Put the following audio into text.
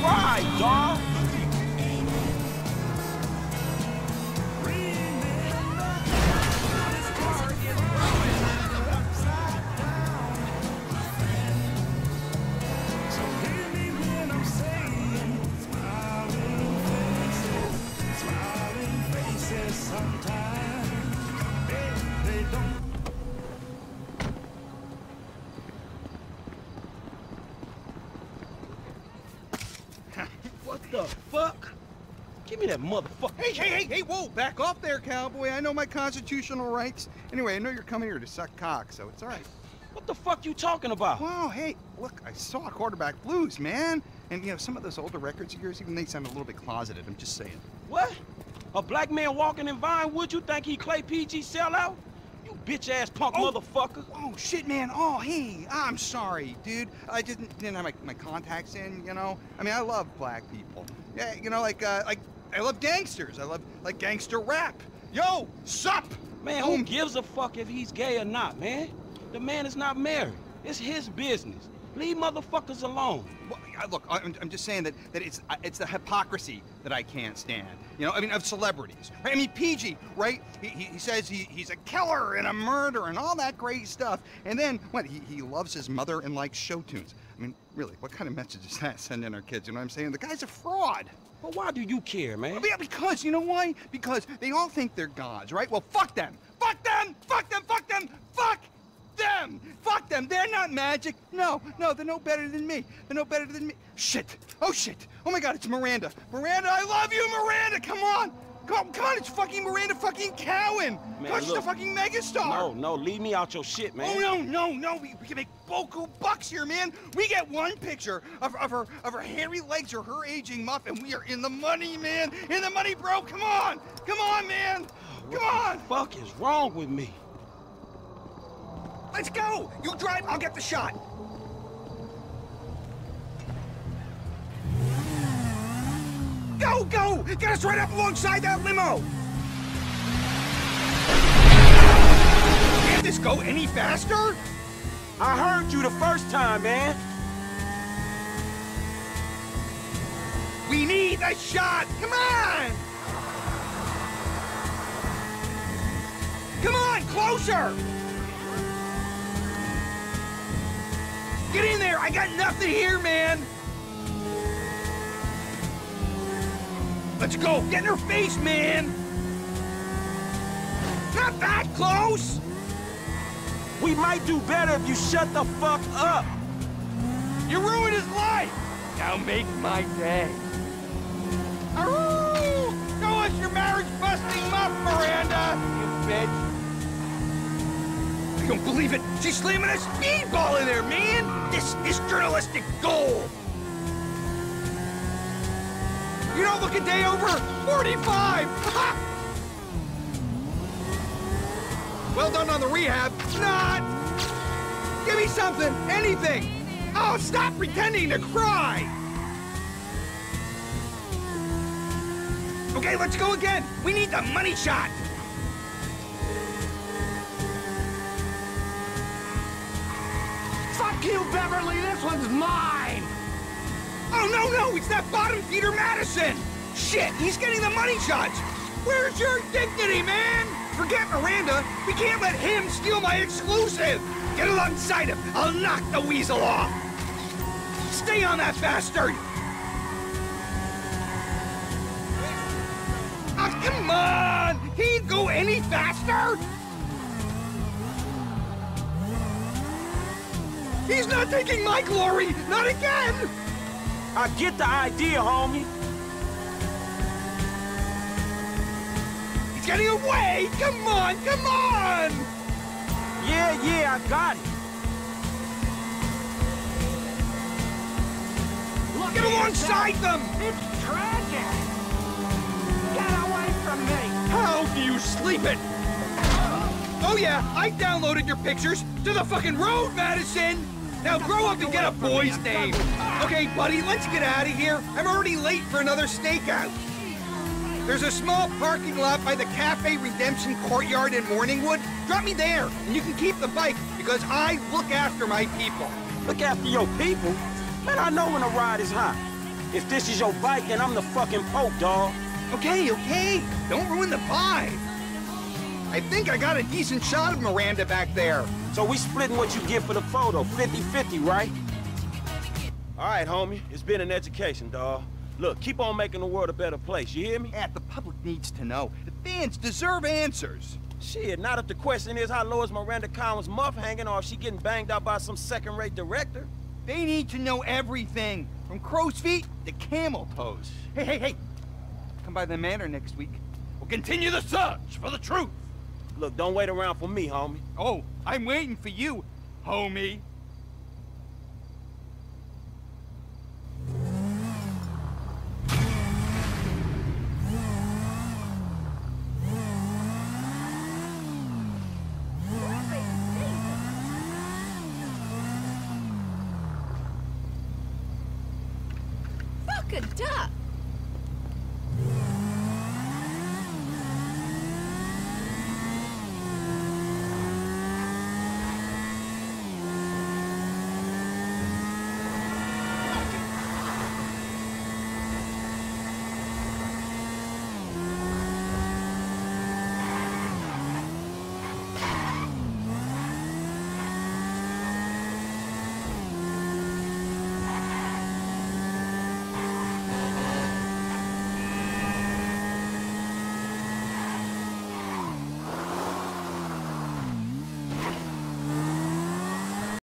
ride, dawg. What me that motherfucker. Hey, hey, hey, hey, whoa, back off there, cowboy. I know my constitutional rights. Anyway, I know you're coming here to suck cock, so it's all right. What the fuck you talking about? Wow, hey, look, I saw quarterback blues, man. And, you know, some of those older records of yours, even they sound a little bit closeted. I'm just saying. What? A black man walking in Vinewood, you think he Clay PG sellout? You bitch-ass punk Oh. motherfucker. Oh, shit, man. Oh, hey, I'm sorry, dude. I didn't, didn't have my, my contacts in, you know? I mean, I love black people. Yeah, you know, like, uh, like, I love gangsters. I love, like, gangster rap. Yo, sup? Man, who gives a fuck if he's gay or not, man? The man is not married. It's his business. Leave motherfuckers alone. Well, I- look, I'm, I'm just saying that, that it's it's the hypocrisy that I can't stand. You know, I mean, of celebrities. Right? I mean, PG, right? He, he, he says he, he's a killer and a murderer and all that great stuff. And then, what, he, he loves his mother and likes show tunes. I mean, really, what kind of message is that sending our kids? You know what I'm saying? The guy's a fraud. But why do you care, man? Yeah, because, you know why? Because they all think they're gods, right? Well, fuck them. Fuck them! Fuck them! Fuck them! Fuck them! Fuck them! They're not magic. No, no, they're no better than me. They're no better than me. Shit! Oh shit! Oh my god, it's Miranda. Miranda, I love you, Miranda! Come on! Come, on, come on, it's fucking Miranda fucking Cowan! Man, she's a fucking megastar! No, no, leave me out your shit, man. Oh no, no, no! We, we can make boku bucks here, man. We get one picture of, of her of her hairy legs or her aging muff, and we are in the money, man. In the money, bro. Come on, come on, man. Come on. fuck is wrong with me? Let's go. You drive. I'll get the shot. Go, go! Get us right up alongside that limo. Can't this go any faster? I heard you the first time, man. We need a shot! Come on! Come on, closer! Got nothing here, man! Let's go! Get in her face, man! Not that close! We might do better if you shut the fuck up. You ruined his life! Now make my day. Don't believe it! She's slamming a speedball in there, man! This is journalistic gold! You don't look a day over 45! well done on the rehab. Not! Give me something! Anything! Oh, stop pretending to cry! Okay, let's go again! We need the money shot! Fuck you, Beverly! This one's mine! Oh, no, no! It's that bottom feeder Madison! Shit, he's getting the money shots! Where's your dignity, man? Forget Miranda. We can't let him steal my exclusive! Get alongside him! I'll knock the weasel off! Stay on that bastard! Oh, come on! You go any faster? He's not taking my glory! Not again! I get the idea, homie. He's getting away! Come on, come on! Yeah, yeah, I got it. Look Get alongside them! It's tragic! Get away from me! How do you sleep it? Oh yeah, I downloaded your pictures to the fucking road, Madison! Now grow up and get a boy's name! Okay, buddy, let's get out of here. I'm already late for another stakeout. There's a small parking lot by the Cafe Redemption Courtyard in Morningwood. Drop me there, and you can keep the bike, because I look after my people. Look after your people. Man, I know when a ride is hot. If this is your bike, then I'm the fucking Pope, dawg. Okay, okay. Don't ruin the vibe. I think I got a decent shot of Miranda back there. So we splitting what you get for the photo, 50-50, right? All right, homie. It's been an education, dawg. Look, keep on making the world a better place, you hear me? Yeah, the public needs to know. The fans deserve answers. Shit, not if the question is how low is Miranda Cowan's muff hanging or if she getting banged out by some second-rate director. They need to know everything, from crow's feet to camel toes. Hey, hey, hey! Come by the manor next week. We'll continue the search for the truth. Look, don't wait around for me, homie. Oh, I'm waiting for you, homie. Fuck a duck!